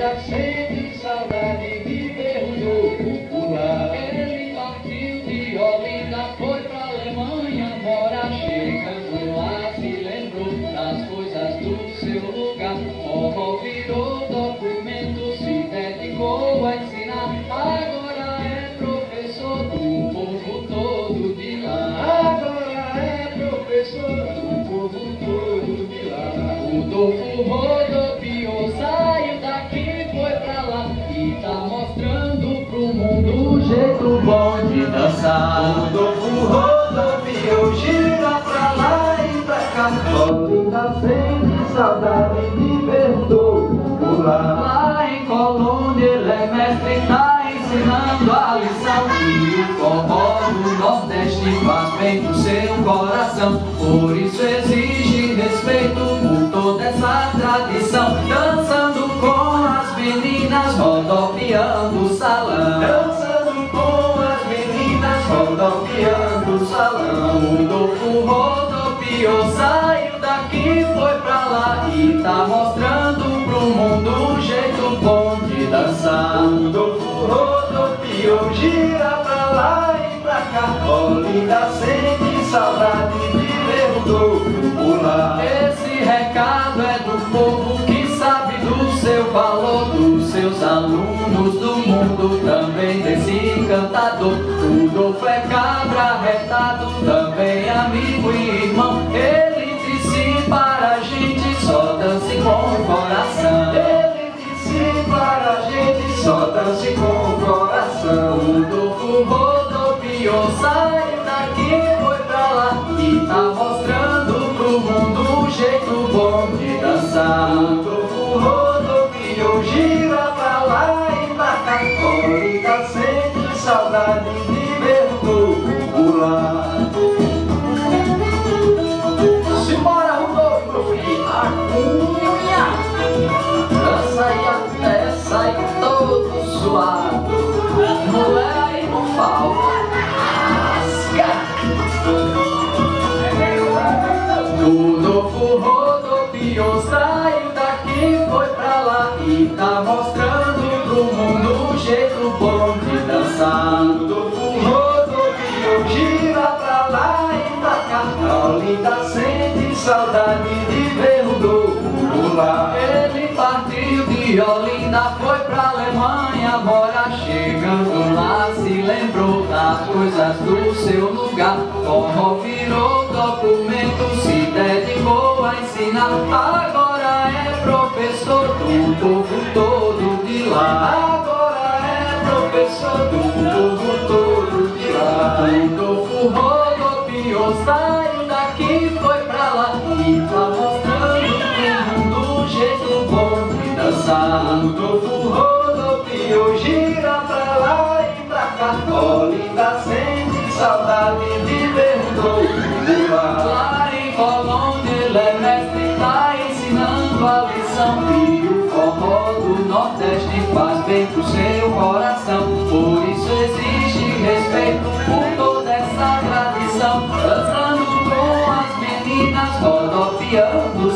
tá sente saudade de ver o jogo pular. Ele partiu de Olinda, foi pra Alemanha Mora Chegando lá, se lembrou das coisas do seu lugar. Forró virou documento, se dedicou a ensinar. Agora é professor do povo todo de lá. Agora é professor do povo todo de lá. O Rodolfo Olinda sente saudade de o por lá. Lá em Colônia ele é mestre tá ensinando a lição. E o forró do Nordeste faz bem pro seu coração. Por isso exige respeito por toda essa tradição. Dançando com as meninas, rodopiando o salão. Dançando com as meninas, rodopiando o salão. Rodolfo rodopiou, saiu E tá mostrando pro mundo o jeito bom de dançar Rodolfo rodopiou, gira pra lá e pra cá. Olinda sente saudade de ver o por lá. Esse recado é do povo que sabe do seu valor, dos seus alunos, do mundo também desse cantador. Rudolfo é rodopiou, saiu daqui, foi pra lá e tá mostrando pro mundo o jeito bom de dançar. Rodolfo rodopiou, gira pra lá e pra cá. Olinda sente saudade de pra Alemanha, agora chegando lá se lembrou das coisas do seu lugar. Forró virou documento, se dedicou a ensinar, agora é professor do povo todo de lá. Agora é professor do povo todo de lá. Rodolfo rodopiou, saiu daqui, foi pra lá e tá mostrando pro mundo o jeito bom de dançar. Rodolfo rodopiou, gira pra lá e pra cá. Olinda sente saudade de ver o Rodolfo por lá. Lá em Colômbia ele é mestre, tá ensinando a lição E o forró do Nordeste faz bem pro seu coração Por isso exige respeito por toda essa tradição Dançando com as meninas, rodopiando o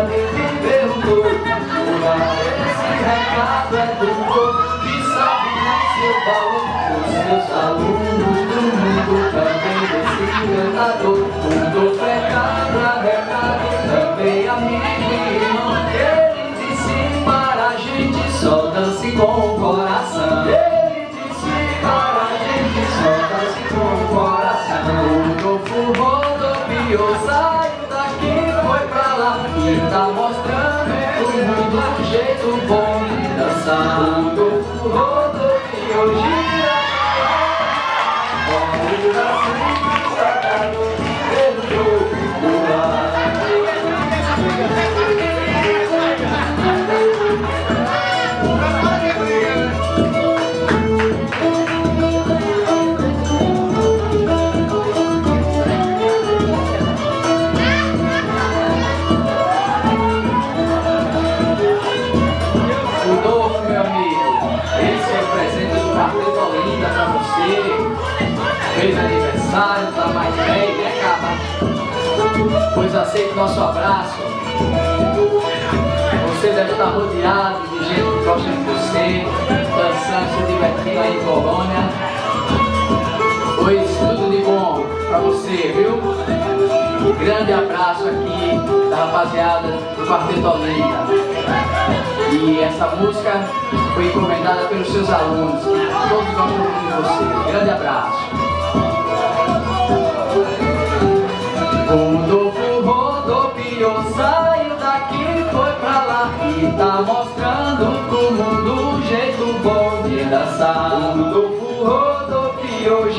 o Rodolfo por lá. Esse recado é do povo que sabe do seu valor Os seus alunos do mundo também desse cantador Rodolfo é cabra, recado, também amigo e irmão Ele disse para a gente só dance com o coração Ele disse para a gente só dance com o coração. Rodolfo rodopiou, rodopiou, presente do Quarteto Olinda pra você. Fez aniversário, tá mais velho, né, cara? Pois aceite nosso abraço. deve estar rodeado de gente que gosta de você, dançando, se divertindo aí em Colônia. Pois tudo de bom pra você, viu? Um grande abraço aqui da rapaziada do Quarteto Olinda. E essa música foi encomendada pelos seus alunos, todos muito de você. Grande abraço. Rodolfo rodopiou, saiu daqui, foi pra lá E tá mostrando pro mundo o jeito bom de dançar Rodolfo rodopiou,